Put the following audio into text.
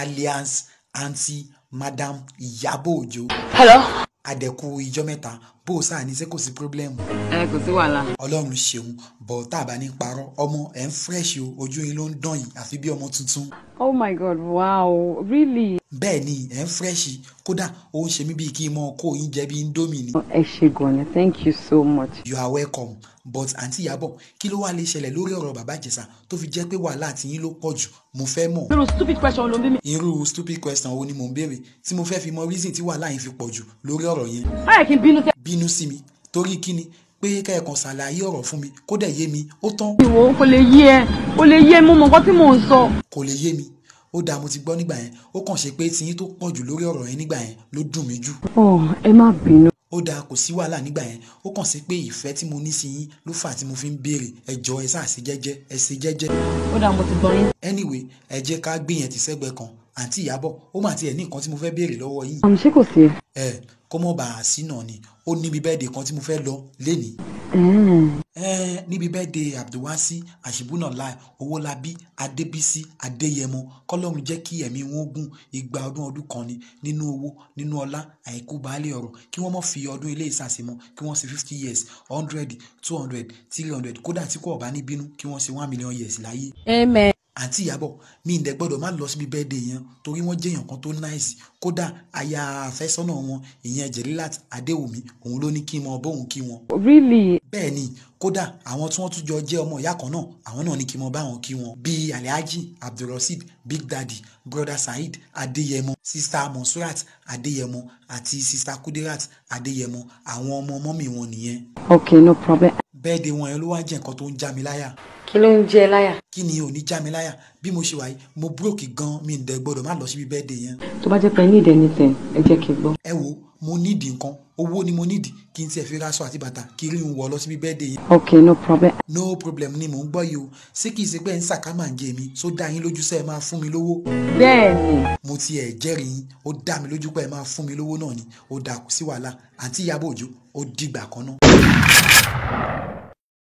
alias aunty madam ìyábọ̀ òjó hello. àdẹ̀kù ìjọ mẹ́ta bó o sáà ní ṣé kò sí pírọ́blẹ́mù ẹ kò sí wàhálà. ọlọ́run ṣeun bọ̀ tá a bá ní parọ́ ọmọ ẹ̀ ń fírẹ́ṣì o ojú yín ló ń dán yìí àfi bí ọmọ tuntun oh my god wow really. bẹ́ẹ̀ ni ẹ̀ ń fírẹ́ṣì kódà ó ń ṣe mí bíi kí n mọ kó yín jẹ bí indomie ni ẹ ṣe gan ni thank you so much. you are welcome but àǹtí ìyábọ̀ kí ló wá lè ṣẹlẹ̀ lórí ọ̀rọ̀ bàbá ìjẹ̀ṣà tó fi jẹ́ pé wàhálà àti yín ló pọ̀ jù mo fẹ́ mọ̀ irú stupid question ló ń bí mi. irú stupid question wo ni mò ń béèrè tí mo fẹ́ fi mọ reason tí wàhálà yín fi pọ̀ jù lórí ọ̀rọ̀ yẹn báyìí kí n bínú sí. Bínú sí mi torí kíni pé kẹ́ẹ̀kan ṣàlàyé ọ̀rọ̀ fún mi kó dẹ̀ yé mi ó tán ìwò kò lè yé ẹ kò lè yé mo mọ nǹkan tí mò ń sọ. kò lè yé mi ó dáa mo ti gbọ́ nígbà yẹn ó kàn ṣe pé tiyín tó pọ̀ jù lórí ọ̀rọ̀ yẹn nígbà yẹn ló dùn mí jù ọ ẹ má bínú. Ó dáa kò sí wàhálà nígbà yẹn. Ó kàn sí pé ìfẹ́ tí mo ní sí yín ló fà tí mo fi ń béèrè ẹ jọ ẹ sáà sí jẹ́jẹ́ ẹ ṣe jẹ́jẹ́. Ó dà mo ti gbọ́ yín. anyway ẹ jẹ́ ká gbé yẹn ti sẹ́gbẹ̀ẹ́ kan. Àǹtí ìyábọ̀ ó mà tiẹ̀ ní nǹkan tí mo fẹ́ béèrè lọ́wọ́ yín. Àmì ṣé kò sí. ẹ kó mọ̀ a sí náà ni. Ó níbi bẹ́ẹ̀dẹ̀ kan tí mo fẹ́ lọ lénìí níbi bẹ́ẹ̀dẹ̀ abdulwasi àṣìbùnàlá owólabí adébísí adéyẹmọ kọ́lọ́run jẹ́ kí ẹ̀mí wọn gùn igba ọdún ọdún kan ni nínú owó nínú ọlá àìkú baálé ọ̀rọ̀ kí wọ́n mọ̀ fi ọdún ilé ìsàsímọ́ kí wọ́n ṣe fifty years hundred two hundred three hundred kódà tí kò bá ní bínú kí wọ́n ṣe one million years láyé amen. Àǹtí ìyàbọ̀. Mi ì dẹ̀ gbọ́dọ̀ má lọ síbi bẹ́ẹ̀dẹ̀ yẹn torí wọ́n jẹ́yàn kan tó náìsì kódà aya àfẹ́sọ́nà wọn ìyẹn jẹ̀rílát adéwùmí òun ló ní kí n mọ bóun kí wọn. Really? Bẹ́ẹ̀ ni kódà àwọn tí wọ́n tún jọ jẹ́ ọmọ ìyá kan náà àwọn náà ní kí n mọ báwọn kí wọn. Bíi alhaji abdulrasheed big daddy brother saheed adéyẹmọ sista monsurat adéyẹmọ àti sista kudirat adéyẹmọ. Àwọn ọmọ mọ́mì wọn nìyẹn. Okay no problem. Bẹ́ẹ̀dẹ̀ wọn yẹn ló wá jẹ́ nǹkan tó ń já mi láyà. Kí ló ń jẹ láyà. kí ni ò ní já mi láyà? Bí mo ṣe wà yìí mo broke gan mi ì dẹ̀ gbọ́dọ̀ má lọ síbi bẹ́ẹ̀dẹ̀ yẹn. Tó bá jẹ́ pé need anything ẹ jẹ́ kí n gbọ́. ẹ wo mo nídìí nǹkan. Owó ni mo nídìí kí n tiẹ̀ fi raṣọ àti bàtà kí n wọ̀ lọ síbi bẹ́ẹ̀dẹ̀ yẹn. Okay no problem. no problem ni mò ń gbọ́ yìí o. Ṣé kìí ṣe pé ń sàkámà ń jẹ mi só dá yín lójú sẹ́ ẹ máa fún mi lówó? Bẹ́ẹ̀ ni. Mo ti ẹ̀ jẹ́rìí yín ó dá mi lójú pé ẹ máa fún mi lówó náà ni. Ó dà kú sí wàhálà. Àǹtí ìyàbọ̀ òjò ó dìgbà kan náà.